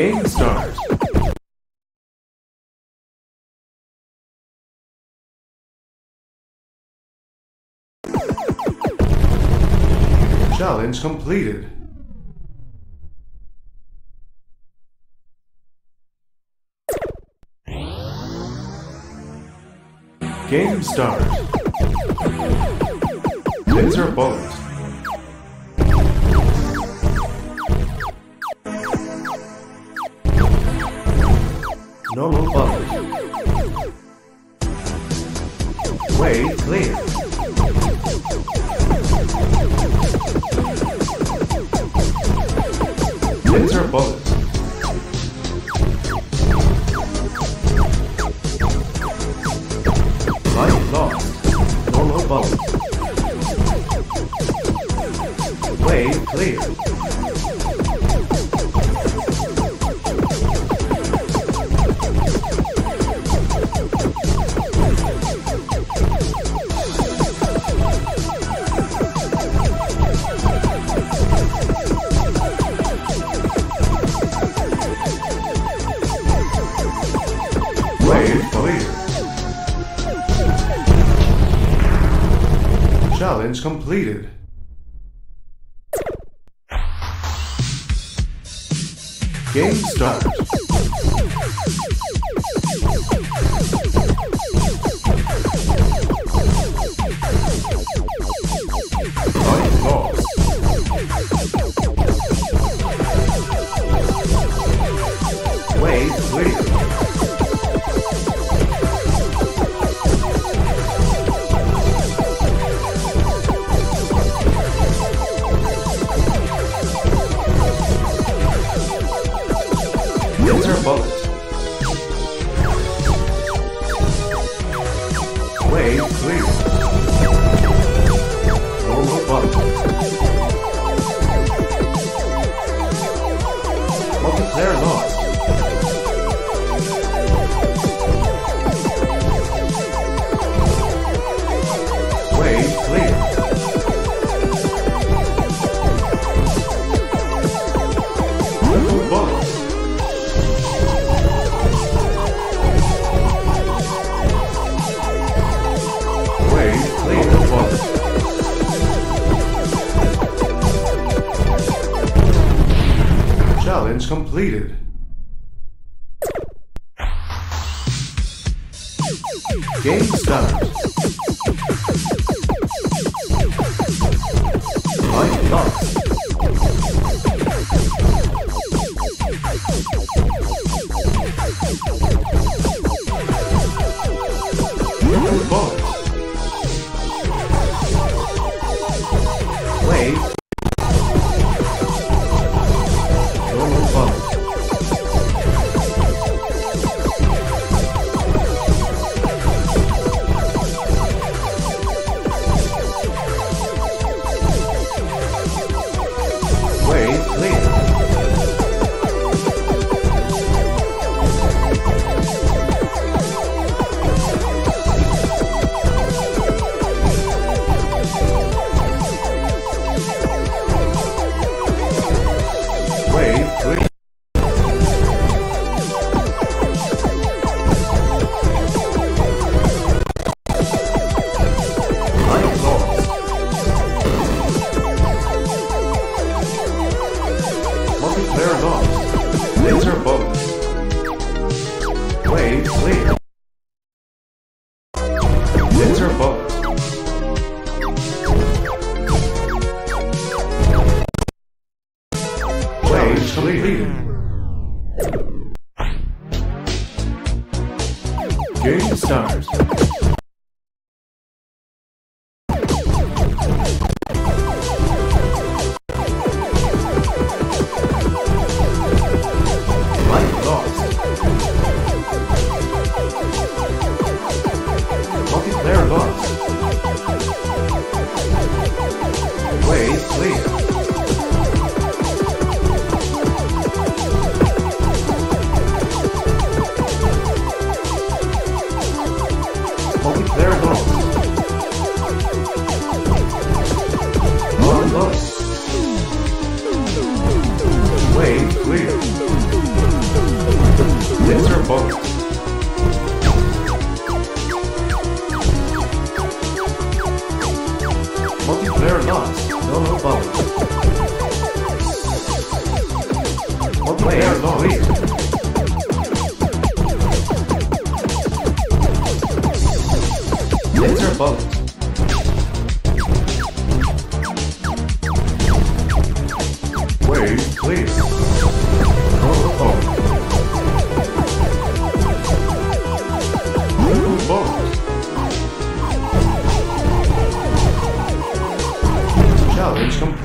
Game Stars. Challenge completed. Game Stars. Laser Bullet. normal bubbles. Way clear. Completed. Game start. Those are bullets. Installating. Game starts. Multiplayer lost. Wait, clear. No, no bullets. Multiplayer lost. Laser bullet. Wave clear. Protocol. Blue bullet. Challenge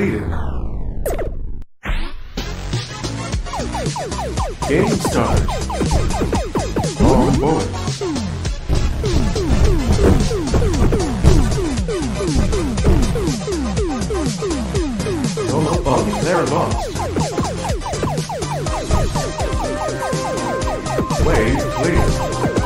completed. Game start. Long bullet. No, oh, oh, they're lost. Wave clear.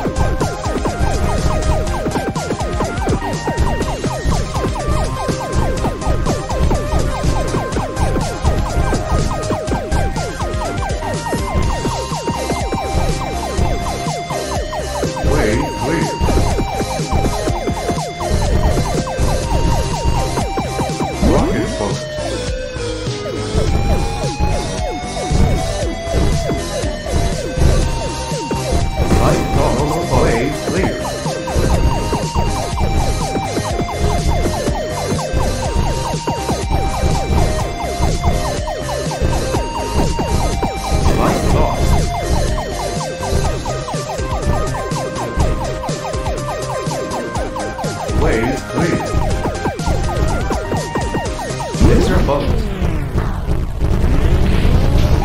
Bullet.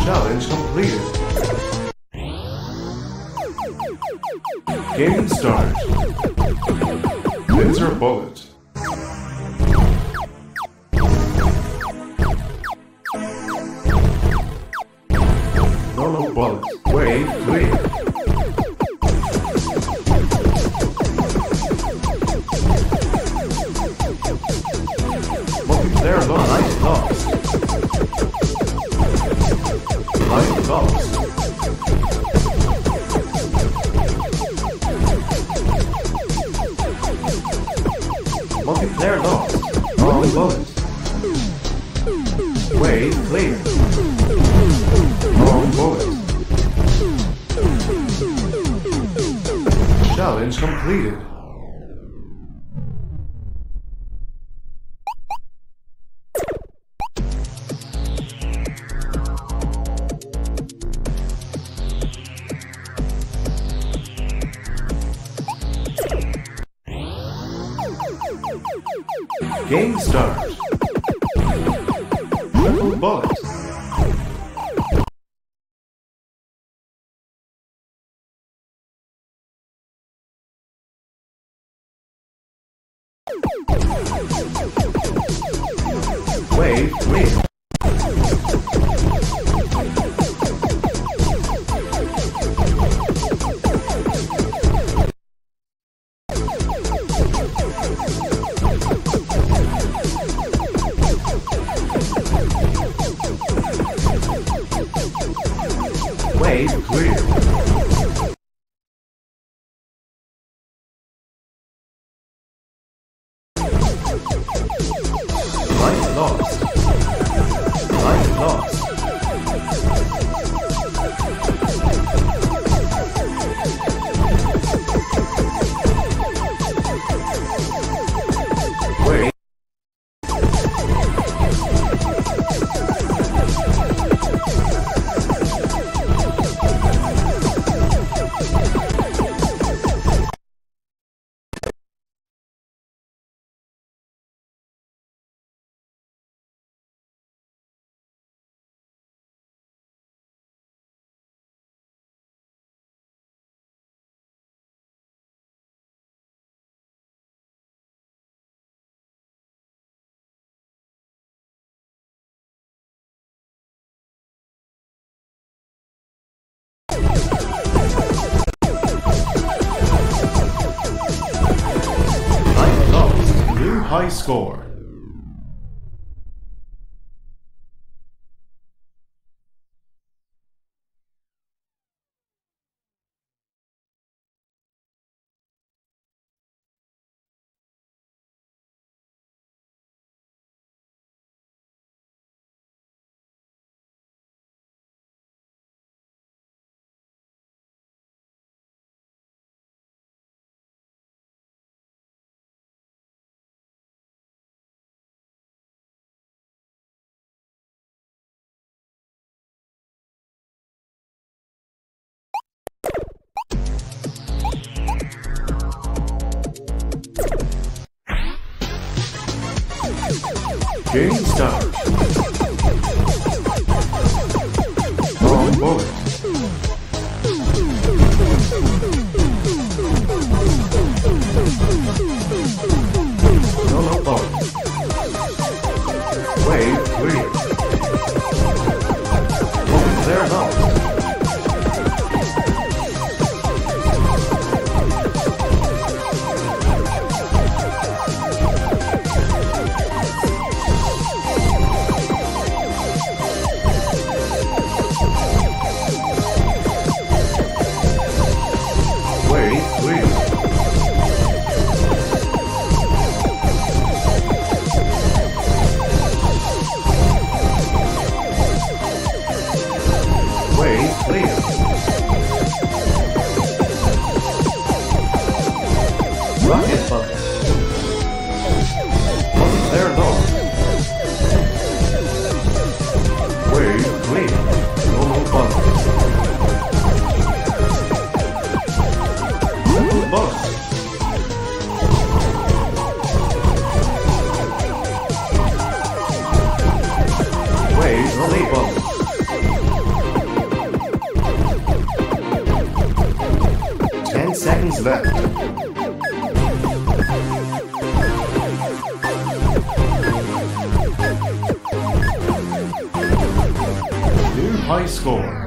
Challenge completed. Game start. Laser bullet. No, no bullet. Wave clear. Completed. Game start. Triple bullet. Wave clear. High score. Game start. that. New high score.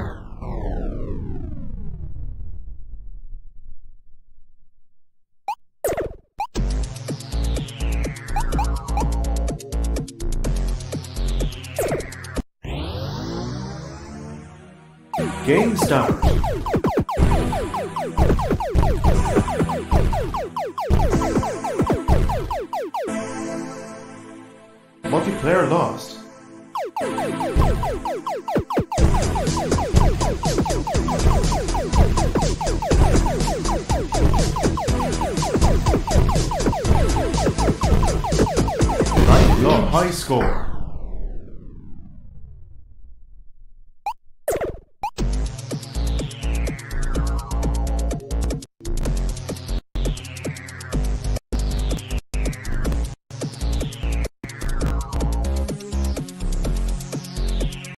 Game start. multiplayer lost. Lifelong high score.